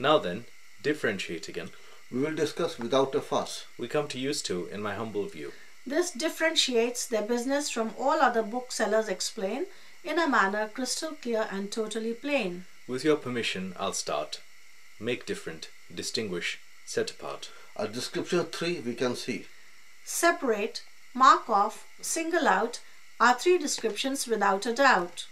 Now then, differentiate again. We will discuss without a fuss. We come to use to, in my humble view. This differentiates their business from all other booksellers explain in a manner crystal clear and totally plain. With your permission, I'll start. Make different, distinguish, set apart. At description 3 we can see Separate, mark off, single out are three descriptions without a doubt.